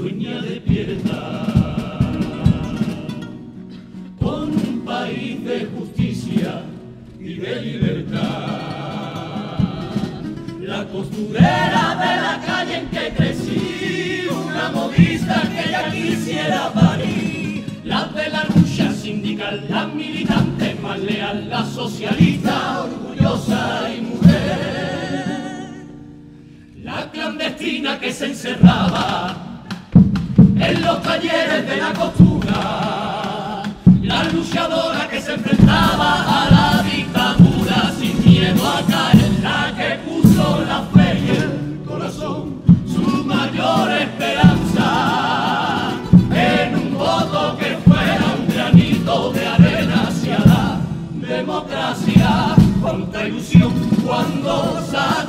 sueña despierta. Con un país de justicia y de libertad. La costurera de la calle en que crecí, una modista que ya quisiera parir, la de la lucha sindical, la militante más leal, la socialista orgullosa y mujer, la clandestina que se encerraba en los talleres de la costura, la luchadora que se enfrentaba a la dictadura sin miedo a caer la que puso la fe y el corazón, su mayor esperanza, en un voto que fuera un granito de arena hacia la democracia, cuánta ilusión cuando sacaba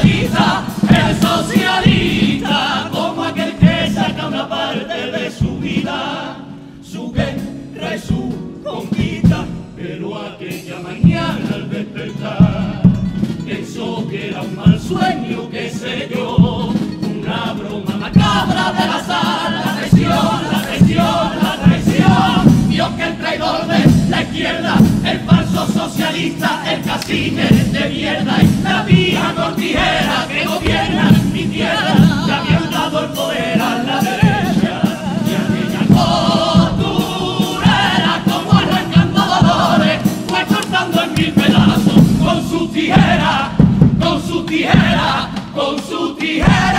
socialista, el socialista, como aquel que saca una parte de su vida, su guerra y su conquista, pero aquella mañana al despertar, pensó que era un mal sueño, que sé yo, una broma macabra de la sala, la traición, la traición, la traición, vio que el traidor de la izquierda, el falso socialista, el cacique de mierda y la por tijera que gobierna mi tierra, le habían dado el poder a la derecha. Y aquella costurera, como arrancando dolores, fue cortando en mil pedazos con su tijera, con su tijera, con su tijera.